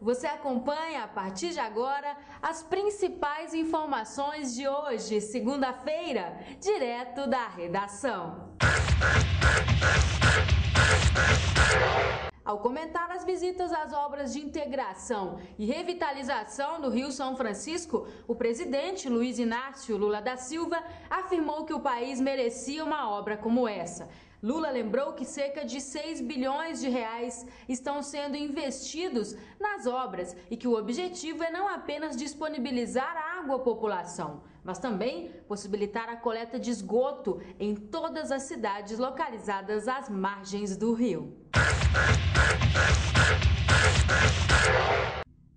Você acompanha a partir de agora as principais informações de hoje, segunda-feira, direto da redação. Ao comentar as visitas às obras de integração e revitalização do Rio São Francisco, o presidente Luiz Inácio Lula da Silva afirmou que o país merecia uma obra como essa. Lula lembrou que cerca de 6 bilhões de reais estão sendo investidos nas obras e que o objetivo é não apenas disponibilizar água à população, mas também possibilitar a coleta de esgoto em todas as cidades localizadas às margens do rio.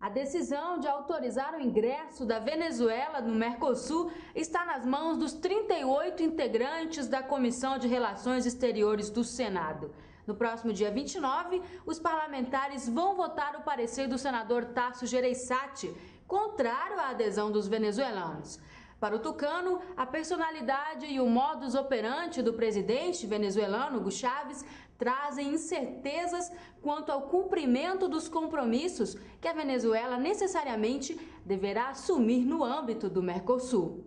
A decisão de autorizar o ingresso da Venezuela no Mercosul está nas mãos dos 38 integrantes da Comissão de Relações Exteriores do Senado. No próximo dia 29, os parlamentares vão votar o parecer do senador Tasso Gereissati, contrário à adesão dos venezuelanos. Para o Tucano, a personalidade e o modus operandi do presidente venezuelano Hugo Chávez trazem incertezas quanto ao cumprimento dos compromissos que a Venezuela necessariamente deverá assumir no âmbito do Mercosul.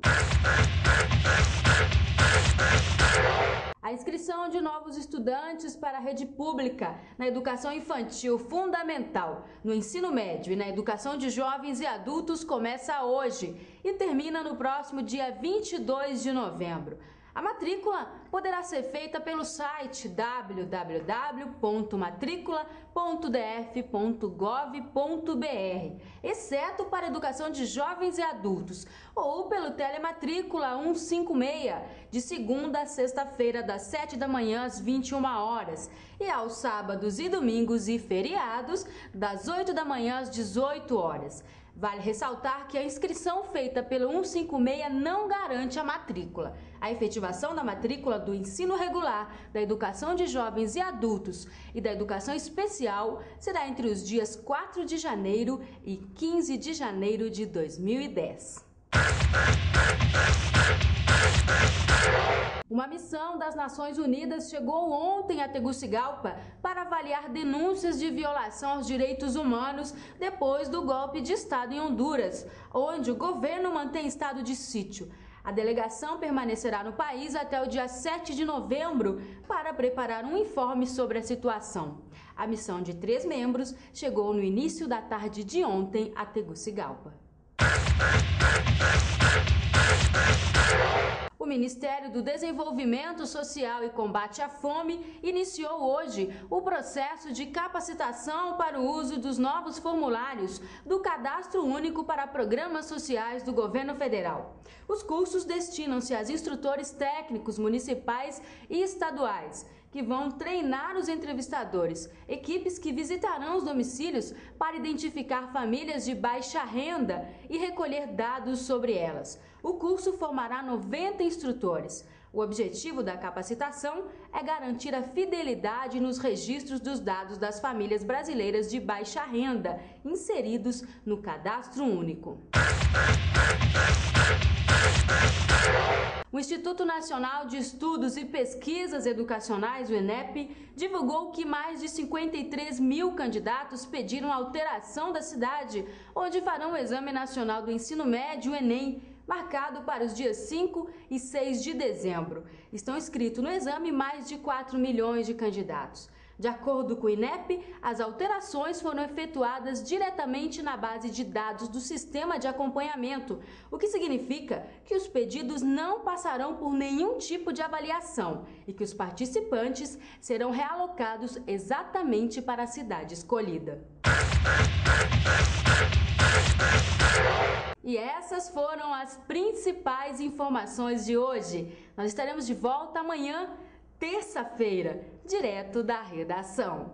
Inscrição de novos estudantes para a rede pública na educação infantil fundamental, no ensino médio e na educação de jovens e adultos começa hoje e termina no próximo dia 22 de novembro. A matrícula poderá ser feita pelo site www.matricula.df.gov.br, exceto para educação de jovens e adultos, ou pelo telematrícula 156, de segunda a sexta-feira, das 7 da manhã às 21 horas, e aos sábados e domingos e feriados, das 8 da manhã às 18 horas. Vale ressaltar que a inscrição feita pelo 156 não garante a matrícula. A efetivação da matrícula do ensino regular, da educação de jovens e adultos e da educação especial será entre os dias 4 de janeiro e 15 de janeiro de 2010. Uma missão das Nações Unidas chegou ontem a Tegucigalpa para avaliar denúncias de violação aos direitos humanos depois do golpe de Estado em Honduras, onde o governo mantém estado de sítio. A delegação permanecerá no país até o dia 7 de novembro para preparar um informe sobre a situação. A missão de três membros chegou no início da tarde de ontem a Tegucigalpa. O Ministério do Desenvolvimento Social e Combate à Fome iniciou hoje o processo de capacitação para o uso dos novos formulários do Cadastro Único para Programas Sociais do Governo Federal. Os cursos destinam-se a instrutores técnicos municipais e estaduais que vão treinar os entrevistadores, equipes que visitarão os domicílios para identificar famílias de baixa renda e recolher dados sobre elas. O curso formará 90 instrutores. O objetivo da capacitação é garantir a fidelidade nos registros dos dados das famílias brasileiras de baixa renda inseridos no Cadastro Único. O Instituto Nacional de Estudos e Pesquisas Educacionais, o INEP, divulgou que mais de 53 mil candidatos pediram alteração da cidade, onde farão o Exame Nacional do Ensino Médio, o Enem, marcado para os dias 5 e 6 de dezembro. Estão inscritos no exame mais de 4 milhões de candidatos. De acordo com o INEP, as alterações foram efetuadas diretamente na base de dados do sistema de acompanhamento, o que significa que os pedidos não passarão por nenhum tipo de avaliação e que os participantes serão realocados exatamente para a cidade escolhida. E essas foram as principais informações de hoje. Nós estaremos de volta amanhã terça-feira, direto da redação.